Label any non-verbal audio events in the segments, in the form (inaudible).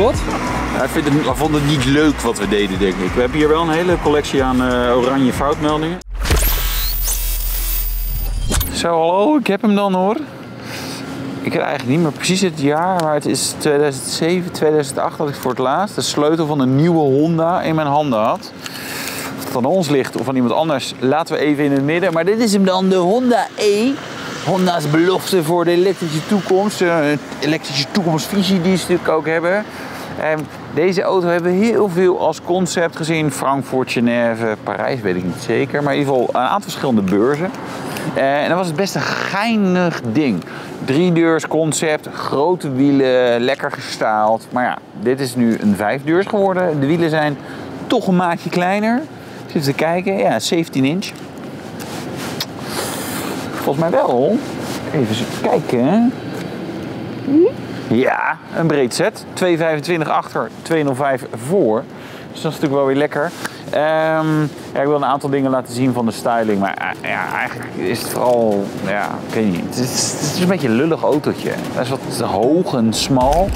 wat? Hij, vindt het, hij vond het niet leuk wat we deden, denk ik. We hebben hier wel een hele collectie aan eh, oranje foutmeldingen. Zo, hallo, ik heb hem dan hoor. Ik weet eigenlijk niet meer precies het jaar, maar het is 2007, 2008 dat ik voor het laatst de sleutel van een nieuwe Honda in mijn handen had. Of het aan ons ligt of van iemand anders, laten we even in het midden. Maar dit is hem dan, de Honda E. Honda's belofte voor de elektrische toekomst. Een elektrische toekomstvisie die ze natuurlijk ook hebben. Ehm, deze auto hebben we heel veel als concept gezien. Frankfurt, Genève, Parijs, weet ik niet zeker. Maar in ieder geval een aantal verschillende beurzen. Eh, en dat was het best een geinig ding. Driedeurs concept, grote wielen, lekker gestaald. Maar ja, dit is nu een vijfdeurs geworden. De wielen zijn toch een maatje kleiner. Zit te kijken, ja, 17 inch. Volgens mij wel. Even kijken. Ja, een breed set. 225 achter, 205 voor. Dus dat is natuurlijk wel weer lekker. Ehm, ja, ik wil een aantal dingen laten zien van de styling. Maar eh, ja, eigenlijk is het vooral... Ja, ik weet niet. Het is, het is een beetje een lullig autootje. Hij is wat hoog en smal.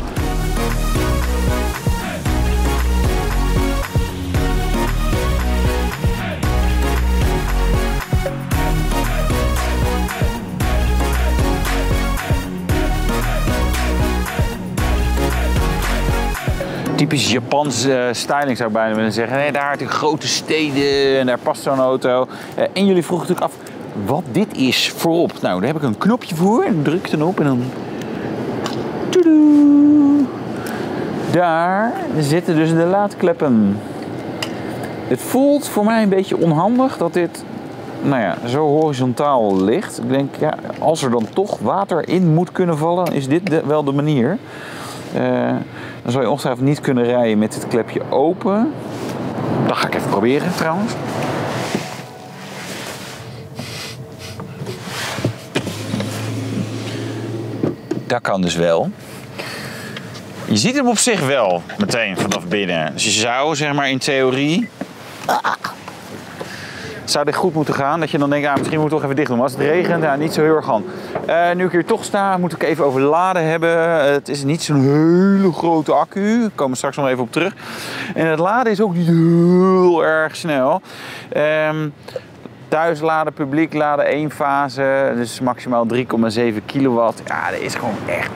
Typisch Japanse eh, styling zou ik bijna willen zeggen. Nee, daar die grote steden en daar past zo'n auto. Eh, en jullie vroegen natuurlijk af wat dit is voorop. Nou, daar heb ik een knopje voor. Druk dan op en dan... Toedoe. Daar zitten dus de laadkleppen. Het voelt voor mij een beetje onhandig dat dit nou ja, zo horizontaal ligt. Ik denk, ja, als er dan toch water in moet kunnen vallen, is dit wel de manier. Eh, dan zou je ongetwijfeld niet kunnen rijden met het klepje open. Dat ga ik even proberen trouwens. Dat kan dus wel. Je ziet hem op zich wel meteen vanaf binnen. Dus je zou zeg maar in theorie zou dit goed moeten gaan. Dat je dan denkt, ah, misschien moet ik toch even dicht doen. Maar als het regent, ja, niet zo heel erg aan. Eh, nu ik hier toch sta, moet ik even over laden hebben. Het is niet zo'n hele grote accu. Daar komen we straks nog even op terug. En het laden is ook niet heel erg snel. Ehm thuis laden, publiek laden, één fase. Dus maximaal 3,7 kilowatt. Ja, dat is gewoon echt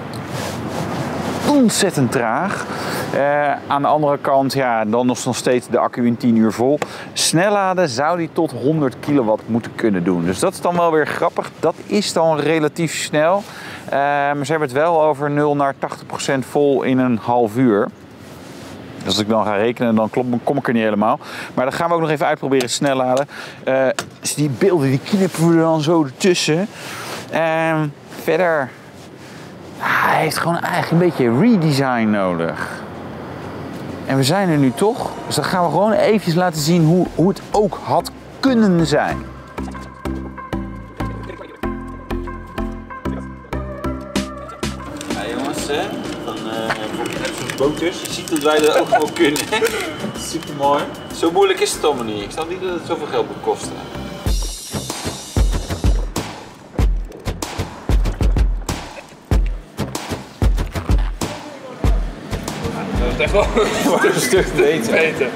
ontzettend traag. Eh, aan de andere kant, ja, dan nog steeds de accu in 10 uur vol. Snelladen zou die tot 100 kilowatt moeten kunnen doen. Dus dat is dan wel weer grappig. Dat is dan relatief snel. Eh, ze hebben het wel over 0 naar 80% vol in een half uur. Dus als ik dan ga rekenen, dan kom ik er niet helemaal. Maar dat gaan we ook nog even uitproberen, snel laden. Eh, dus die beelden die knippen we dan zo ertussen. Ehm, verder, hij heeft gewoon eigenlijk een beetje redesign nodig. En we zijn er nu toch. Dus dan gaan we gewoon eventjes laten zien hoe, hoe het ook had kunnen zijn. Ja jongens, hè? Van uh, Boters. Je ziet dat wij dat ook wel kunnen. (laughs) Super mooi. Zo moeilijk is het allemaal niet. Ik snap niet dat het zoveel geld moet kosten. Wel wordt (laughs) een stuk beter. beter.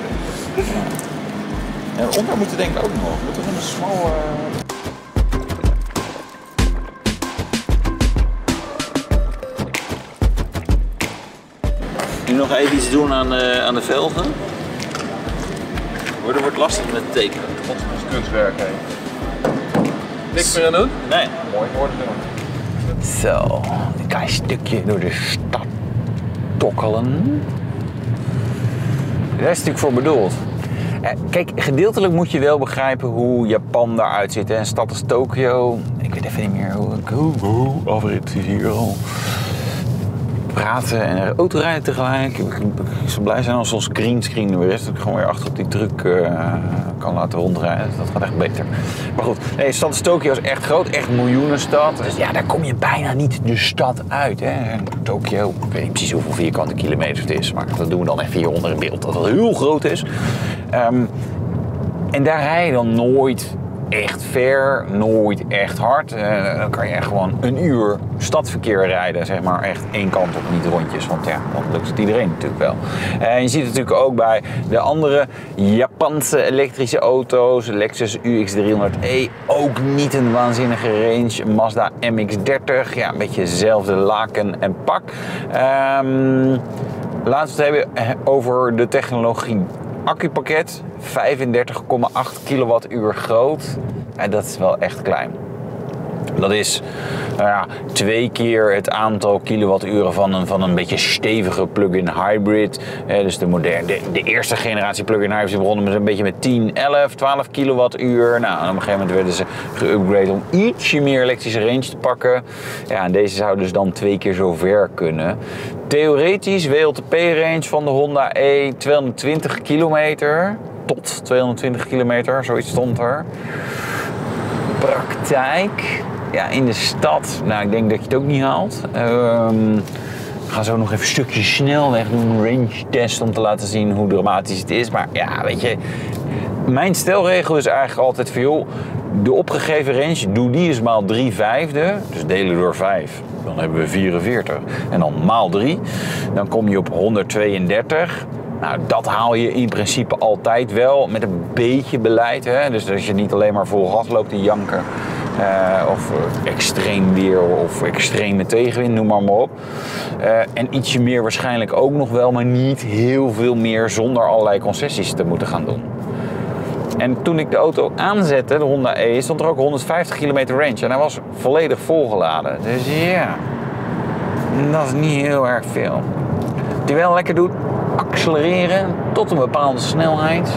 En onder moeten denk ik ook nog. Moeten we een smal... eh, Nu nog even iets doen aan, eh, aan de velgen. Worden wordt lastig met tekenen. Dat is kunstwerk, hé. Niks meer aan doen? Nee. Mooi worden doen. Zo, een klein stukje door de stad tokkelen. Daar is natuurlijk voor bedoeld. Eh, Kijk, gedeeltelijk moet je wel begrijpen hoe Japan daaruit ziet. Een stad als Tokio, ik weet even niet meer hoe hoe, hoe is hier al. Praten en autorijden tegelijk. Ik zou blij zijn als ons greenscreen er weer is. Dat ik gewoon weer achter op die truck eh, kan laten rondrijden. Dat gaat echt beter. Maar goed, nee, stad als Tokio is echt groot. Echt miljoenenstad. Dus ja, daar kom je bijna niet de stad uit. Tokio, ik weet niet precies hoeveel vierkante kilometers het is. Maar dat doen we dan even hier onder in beeld. Dat het heel groot is. Ehm, en daar rij je dan nooit echt ver, nooit echt hard. Eh, dan kan je echt gewoon een uur stadverkeer rijden, zeg maar. Echt één kant op, niet rondjes. Want ja, dat lukt het iedereen natuurlijk wel. En je ziet het natuurlijk ook bij de andere Japanse elektrische auto's. Lexus UX300e, ook niet een waanzinnige range. Mazda MX-30, ja, een beetje hetzelfde laken en pak. Laten we het hebben over de technologie accupakket 35,8 kilowattuur groot. En dat is wel echt klein. Dat is nou ja, twee keer het aantal kilowatturen van een, van een beetje stevige plug-in hybrid. Dus de, moderne, de, de, eerste generatie plug-in hybrids begonnen met een beetje met 10, 11, 12 kilowattuur. Nou, op een gegeven moment werden ze geüpgrade om ietsje meer elektrische range te pakken. Ja, en deze zou dus dan twee keer zo ver kunnen. Theoretisch WLTP-range van de Honda E 220 kilometer tot 220 kilometer, zoiets stond er. Praktijk, ja, in de stad, nou ik denk dat je het ook niet haalt. Um, we gaan zo nog even een stukje snelweg doen, een range test om te laten zien hoe dramatisch het is. Maar ja, weet je, mijn stelregel is eigenlijk altijd van joh, de opgegeven range, doe die eens maal 3 vijfde, dus delen door 5. Dan hebben we 44. En dan maal 3, dan kom je op 132. Nou, dat haal je in principe altijd wel met een beetje beleid. Hè? Dus dat je niet alleen maar vol gas loopt te janken. Uh, of extreem weer of extreme tegenwind, noem maar, maar op. Uh, en ietsje meer waarschijnlijk ook nog wel, maar niet heel veel meer zonder allerlei concessies te moeten gaan doen. En toen ik de auto aanzette, de Honda E, stond er ook 150 kilometer range. En hij was volledig volgeladen. Dus ja, dat is niet heel erg veel. Hij wel lekker doet, accelereren tot een bepaalde snelheid.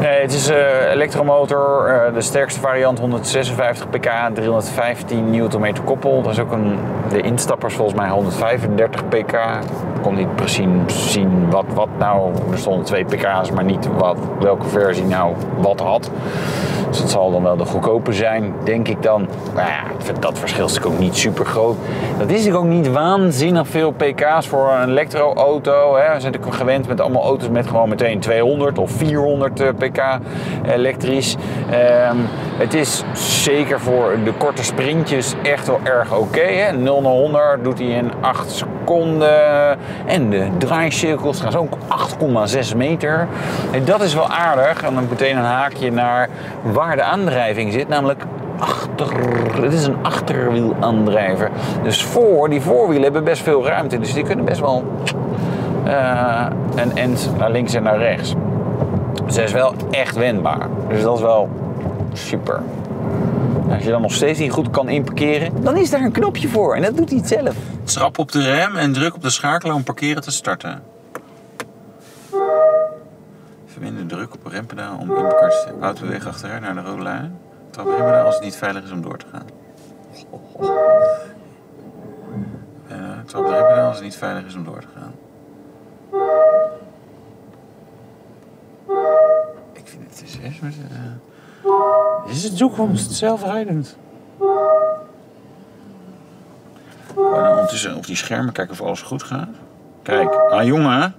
Nee, het is een uh, elektromotor, uh, de sterkste variant 156 pk, 315 Nm koppel. Dat is ook een, de instappers volgens mij 135 pk. Ik kon niet precies zien wat, wat nou, er stonden twee pk's, maar niet wat, welke versie nou wat had. Dus het zal dan wel de goedkope zijn, denk ik dan. Maar ja, dat verschil is natuurlijk ook niet super groot. Dat is ook niet waanzinnig veel pk's voor een elektroauto. Hè. We zijn natuurlijk gewend met allemaal auto's met gewoon meteen 200 of 400 pk elektrisch. Um, het is zeker voor de korte sprintjes echt wel erg oké. Okay, 0 naar 100 doet hij in 8 seconden. En de draaicirkels gaan ook 8,6 meter. En dat is wel aardig. En dan meteen een haakje naar waar de aandrijving zit, namelijk achter. Het is een achterwielaandrijver. Dus voor, die voorwielen hebben best veel ruimte. Dus die kunnen best wel uh, een end naar links en naar rechts. Dus hij is wel echt wendbaar. Dus dat is wel super. Als je dan nog steeds niet goed kan inparkeren, dan is daar een knopje voor. En dat doet hij het zelf. Trap op de rem en druk op de schakelaar om parkeren te starten. Verbinden druk op rempedaal om in de autoweg achteruit naar de rode lijn. Trap rempedaal als het niet veilig is om door te gaan. Uh, trap de rempedaal als het niet veilig is om door te gaan. Ik vind het is echt... Uh, dit is de toekomst, zelfrijdend. Maar dan ondertussen op die schermen kijken of alles goed gaat. Kijk, ah jongen.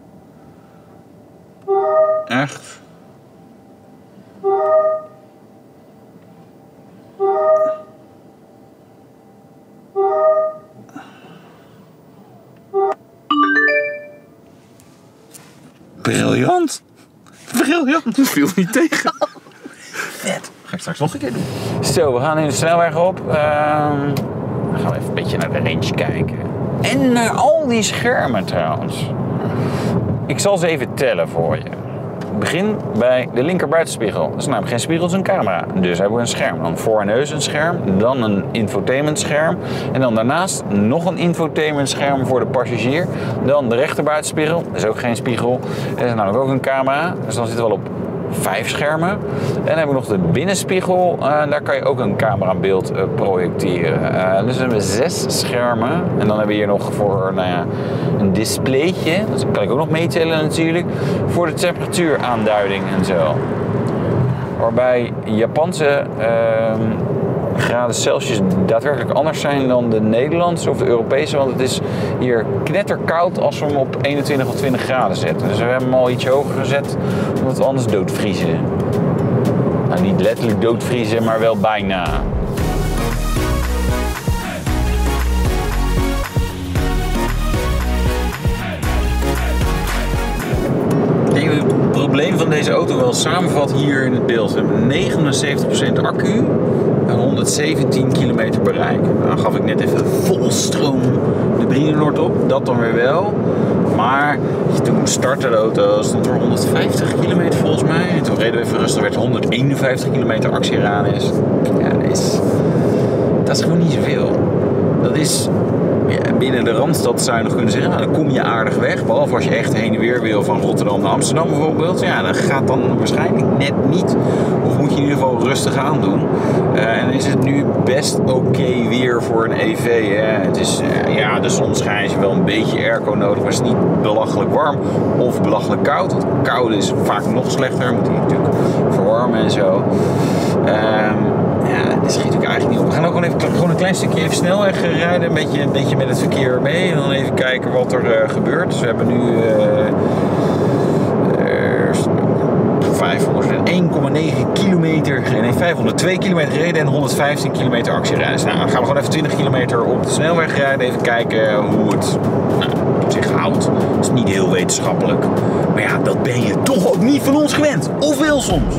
Echt. Briljant. Briljant. Dat viel niet tegen. Straks nog een keer doen. Zo, we gaan in de snelweg op. Uh, dan gaan we even een beetje naar de range kijken. En naar al die schermen trouwens. Ik zal ze even tellen voor je. Begin bij de linker buitenspiegel. Dat is namelijk geen spiegel, het is een camera. Dus hebben we een scherm. Dan voor en neus een scherm, dan een infotainment scherm. En dan daarnaast nog een infotainment scherm voor de passagier. Dan de rechter buitenspiegel, dat is ook geen spiegel. Dat is namelijk ook een camera. Dus dan zitten we wel op vijf schermen. En dan hebben we nog de binnenspiegel. Uh, daar kan je ook een camerabeeld uh, projecteren. Uh, dus hebben we zes schermen. En dan hebben we hier nog voor nou ja, een displaytje. Dat kan ik ook nog meetellen natuurlijk. Voor de temperatuuraanduiding en zo. Waarbij Japanse ehm, graden Celsius daadwerkelijk anders zijn dan de Nederlandse of de Europese. Want het is hier knetterkoud als we hem op 21 of 20 graden zetten. Dus we hebben hem al iets hoger gezet, omdat we anders doodvriezen. Nou, niet letterlijk doodvriezen, maar wel bijna. Het probleem van deze auto wel samenvat hier in het beeld. We hebben 79% accu en 117 kilometer bereik. Dan gaf ik net even vol stroom de Brienenoord op, dat dan weer wel. Maar toen startte de auto, stond er 150 kilometer volgens mij. En toen reden we even rustig, werd 151 kilometer actieradius. Ja, is, dat is gewoon niet zoveel. Dat is binnen de Randstad zou je nog kunnen zeggen, nou, dan kom je aardig weg. Behalve als je echt heen en weer wil van Rotterdam naar Amsterdam bijvoorbeeld. Ja, dan gaat dan waarschijnlijk net niet. Of moet je in ieder geval rustig aan doen. Eh, en is het nu best oké weer voor een EV. Hè? Het is, eh, ja, de zon schijnt, wel een beetje airco nodig, maar het is niet belachelijk warm of belachelijk koud. Want koud is vaak nog slechter, moet je natuurlijk verwarmen en zo. Ehm, schiet ook eigenlijk niet op. We gaan ook gewoon, even, gewoon een klein stukje even snelweg rijden. Een beetje, een beetje met het verkeer mee. En dan even kijken wat er eh, gebeurt. Dus we hebben nu eh, eh, 501,9 kilometer, nee 502 kilometer gereden en 115 kilometer actierijden. Nou, dan gaan we gewoon even 20 kilometer op de snelweg rijden. Even kijken hoe het nou, zich houdt. Dat is niet heel wetenschappelijk. Maar ja, dat ben je toch ook niet van ons gewend. Of wel soms.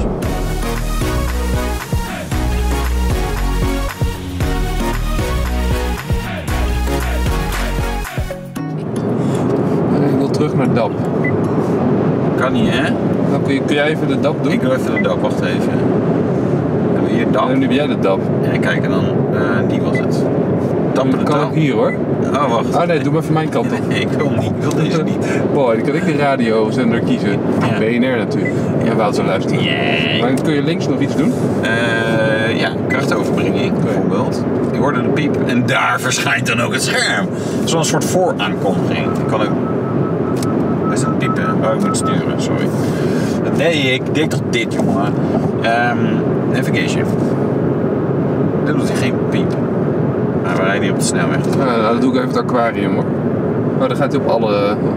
Kun, jij even de DAP doen? Ik doe even de DAP, wacht even. Hebben we hier DAP? En nu ben jij de DAP. Ja, kijk, en dan, eh, die was het. Tappen de kan taal. ook hier hoor. Oh, wacht. Ah nee, doe maar even mijn kant op. (laughs) Nee, ik wil niet. Ik wil deze niet. (laughs) Boy, dan kan ik de radiozender kiezen. Ja. BNR natuurlijk. Ja, wel zo luisteren. Yeah. Maar dan kun je links nog iets doen. Eh, ja, krachtoverbrenging bijvoorbeeld. Je hoorde de piep en daar verschijnt dan ook het scherm. Zo'n soort vooraankondiging. Ik kan ook... Dat is een piepen. Oh, ik moet sturen, sorry. Nee, ik deed toch dit, jongen. Ehm, navigation. Dan doet hij geen piep. Maar we rijden hier op de snelweg. Ah, nou, dan doe ik even het aquarium hoor. Oh, dan gaat hij op alle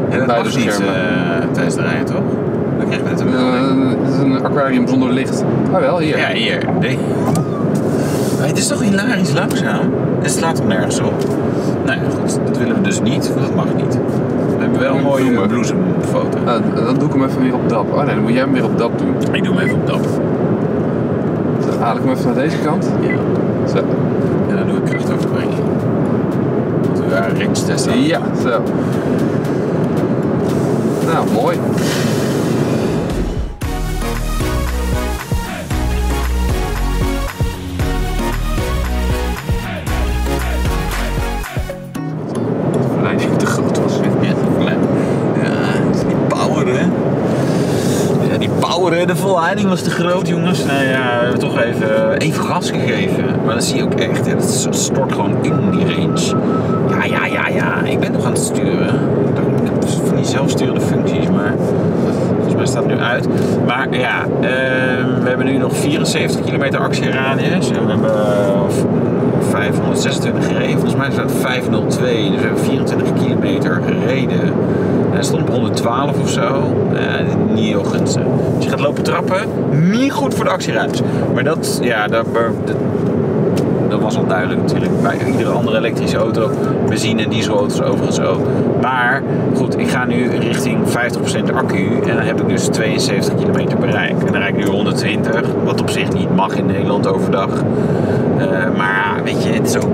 Ja, dat beide schermen. eh, tijdens de rijden, toch? Dan krijg je net een melding. Eh, het is een aquarium zonder licht. Ah wel, hier. Ja, hier. Nee. (laughs) Maar het is toch hilarisch langzaam? Het slaat toch nergens op? Nou ja, goed. Dat willen we dus niet, want dat mag niet. Hebben wel een mooie Bloemen. bloesemfoto. Ah, dan doe ik hem even weer op DAP. Oh nee, dan moet jij hem weer op DAP doen. Ik doe hem even op dap. Dan haal ik hem even naar deze kant. Ja. Zo. En dan doe ik krachtoverbrenging. Want we waren range testen. Ja, zo. Nou, mooi. Het te groot was. Ja, klein. Ja, die power, hè? De volleiding was te groot, jongens. Nou ja, we hebben toch even, even gas gegeven. Maar dat zie je ook echt? Het stort gewoon in die range. Ja, ja, ja, ja. Ik ben nog aan het sturen. Ik heb van die zelfsturende functies, maar volgens mij staat het nu uit. Maar ja, ehm, we hebben nu nog 74 kilometer actieradius. En we hebben eh, 526 gereden. Volgens mij staat het 502. Dus we hebben 24 kilometer gereden. Hij stond op 112 of zo. Niet heel gunstig. Dus je gaat lopen trappen. Niet goed voor de actieradius. Maar dat, ja, dat, dat, was al duidelijk natuurlijk bij iedere andere elektrische auto. Benzine en dieselauto's overigens ook. Maar goed, ik ga nu richting 50% accu. En dan heb ik dus 72 kilometer bereik. En dan rijd ik nu 120. Wat op zich niet mag in Nederland overdag. Eh, maar weet je, het is ook...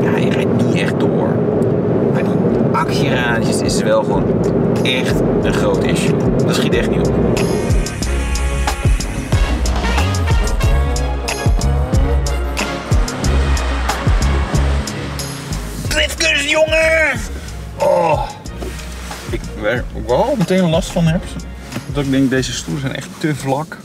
Ja, je rijdt niet echt door. Actieradius is wel gewoon echt een groot issue. Dat schiet echt niet op. Driftkunst, jongen! Oh. Ik waar ik wel meteen last van heb. Dat ik denk, deze stoelen zijn echt te vlak.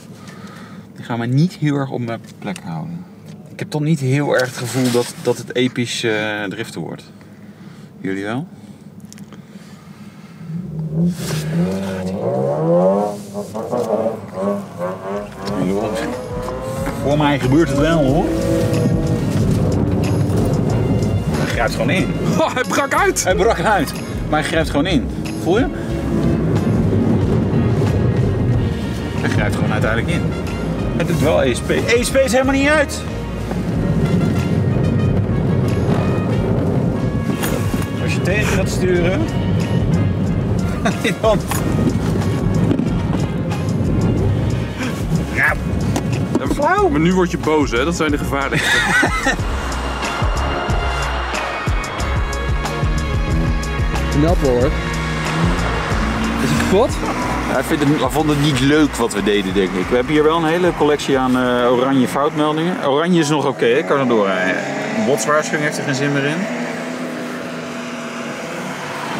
Die gaan me niet heel erg op mijn plek houden. Ik heb toch niet heel erg het gevoel dat, dat het episch eh, driften wordt. Jullie wel? Voor mij gebeurt het wel hoor. Hij grijpt gewoon in. Oh, hij brak uit! Hij brak uit. Maar hij grijpt gewoon in. Voel je? Hij grijpt gewoon uiteindelijk in. Het doet wel ESP. ESP is helemaal niet uit. Als je tegen gaat sturen. Dan. Ja. Flauw. Maar nu word je boos, hè? Dat zijn de gevaarlijkste. (laughs) Knap hoor. Is hij kapot? Hij, vindt het, hij vond het niet leuk wat we deden, denk ik. We hebben hier wel een hele collectie aan eh, oranje foutmeldingen. Oranje is nog oké, ik kan er doorrijden. Botswaarschuwing heeft er geen zin meer in.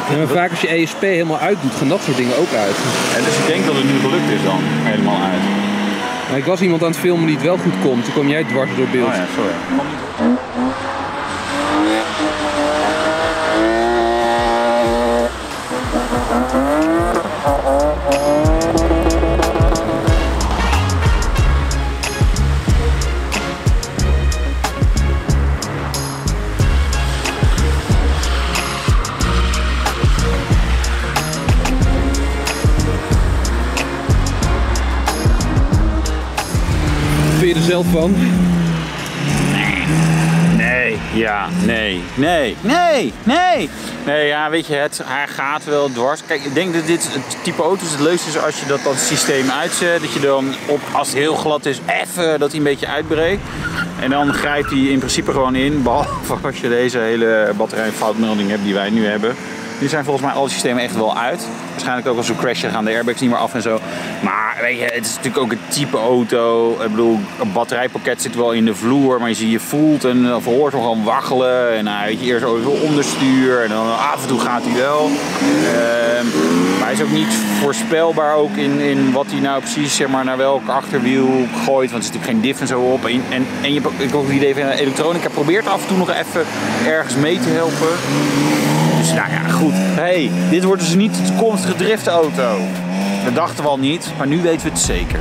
Ja, maar vaak als je ESP helemaal uit doet, gaan dat soort dingen ook uit. En dus ik denk dat het nu gelukt is dan, helemaal uit. Maar ik was iemand aan het filmen die het wel goed komt. Toen kwam jij dwars door beeld. Oh ja, sorry. Van? Nee, ja, nee, nee, nee, nee. Nee, ja, weet je, het, hij gaat wel dwars. Kijk, ik denk dat dit het type auto's het leukste is als je dat, dat systeem uitzet. Dat je dan, op, als het heel glad is, even dat hij een beetje uitbreekt. En dan grijpt hij in principe gewoon in. Behalve (laughs) als je deze hele batterijfoutmelding hebt die wij nu hebben. Nu zijn volgens mij alle systemen echt wel uit. Waarschijnlijk ook als we crashen gaan de airbags niet meer af en zo. Maar weet je, het is natuurlijk ook een type auto. Ik bedoel, een batterijpakket zit wel in de vloer. Maar je, ziet, je voelt en of hoort hem gewoon waggelen. En nou, je, eerst even onderstuur. En dan af en toe gaat hij wel. Ehm, maar hij is ook niet voorspelbaar ook in, in wat hij nou precies zeg maar, naar welk achterwiel gooit. Want er zit natuurlijk geen diff en zo op. En, en, je ik ook het idee van elektronica probeert af en toe nog even ergens mee te helpen. Dus nou ja, goed. hey, dit wordt dus niet de toekomstige driftauto. Dat dachten we al niet, maar nu weten we het zeker.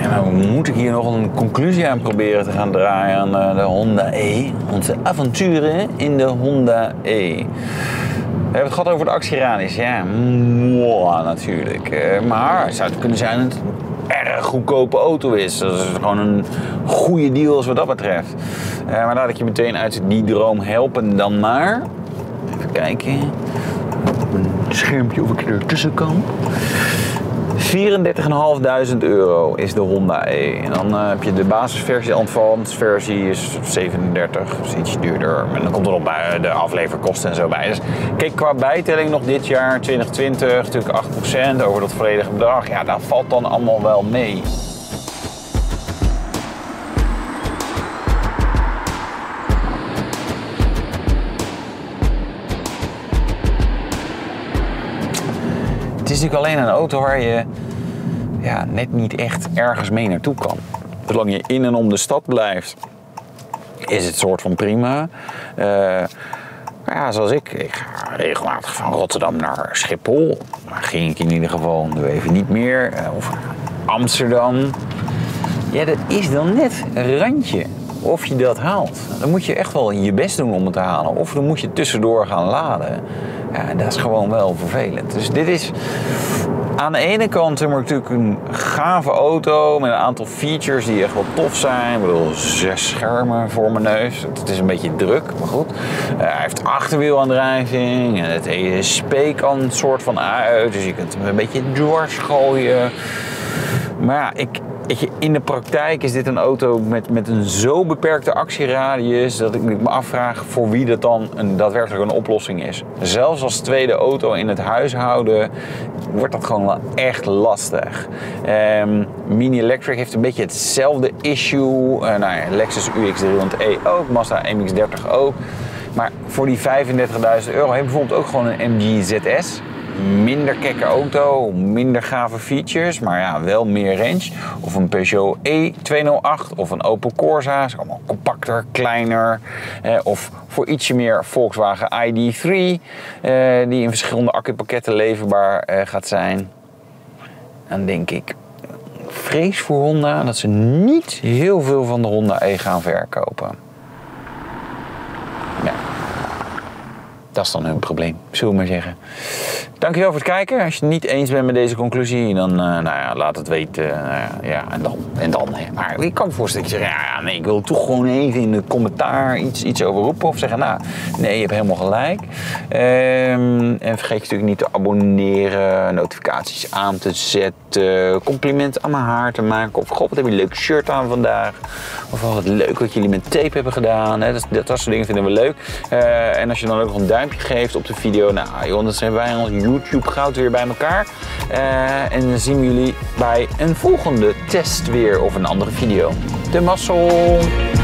Ja, nou moet ik hier nog een conclusie aan proberen te gaan draaien aan eh, de Honda E. Onze avonturen in de Honda E. We hebben het gehad over de actieradius. Ja, mwah, natuurlijk. Eh, Maar het zou het kunnen zijn dat goedkope auto is. Dat is gewoon een goede deal als wat dat betreft. Eh, maar laat ik je meteen uit die droom helpen dan maar. Even kijken. Een schermpje of ik er tussen kan. 34.500 euro is de Honda E. En dan eh, heb je de basisversie, de versie is 37, dus iets duurder. En dan komt er nog bij de afleverkosten en zo bij. Dus kijk, qua bijtelling nog dit jaar, 2020, natuurlijk 8% over dat volledige bedrag. Ja, dat valt dan allemaal wel mee. Is natuurlijk alleen een auto waar je ja, net niet echt ergens mee naartoe kan. Zolang je in en om de stad blijft, is het soort van prima. Eh, ja, zoals ik, ik ga regelmatig van Rotterdam naar Schiphol. Maar ging ik in ieder geval nu even niet meer. Eh, of Amsterdam. Ja, dat is dan net een randje. Of je dat haalt. Dan moet je echt wel je best doen om het te halen. Of dan moet je tussendoor gaan laden. Ja, dat is gewoon wel vervelend. Dus dit is aan de ene kant we natuurlijk een gave auto met een aantal features die echt wel tof zijn. Ik bedoel, zes schermen voor mijn neus. Het is een beetje druk, maar goed. Eh, hij heeft achterwielaandrijving en het ESP kan een soort van uit. Dus je kunt hem een beetje dwars gooien. Maar ja, ik, in de praktijk is dit een auto met, met een zo beperkte actieradius dat ik me afvraag voor wie dat dan een, daadwerkelijk een oplossing is. Zelfs als tweede auto in het huishouden wordt dat gewoon wel echt lastig. Ehm, Mini Electric heeft een beetje hetzelfde issue. Uh, nou ja, Lexus UX300e ook, Mazda MX-30 ook. Maar voor die 35.000 euro heb je bijvoorbeeld ook gewoon een MG ZS minder kekke auto, minder gave features, maar ja, wel meer range. Of een Peugeot E208 of een Opel Corsa, is allemaal compacter, kleiner. Of voor ietsje meer Volkswagen ID3, eh, die in verschillende accupakketten leverbaar eh, gaat zijn. Dan denk ik, vrees voor Honda dat ze niet heel veel van de Honda E gaan verkopen. Dat is dan hun probleem, zullen we maar zeggen. Dankjewel voor het kijken. Als je het niet eens bent met deze conclusie, dan eh, nou ja, laat het weten. Uh, ja, en dan. En dan. Maar ik kan voorstellen dat je zegt, ja, nee, ik wil toch gewoon even in de commentaar iets, iets over roepen. Of zeggen, nou, nee, je hebt helemaal gelijk. Ehm, en vergeet je natuurlijk niet te abonneren, notificaties aan te zetten, complimenten aan mijn haar te maken. Of god, wat heb je een leuk shirt aan vandaag. Of wat leuk wat jullie met tape hebben gedaan. Hè. Dat, dat, soort dingen vinden we leuk. Uh, en als je dan ook nog een geeft op de video, nou joh, dan zijn wij ons YouTube goud weer bij elkaar. Uh, en dan zien we jullie bij een volgende test weer of een andere video. De mazzel!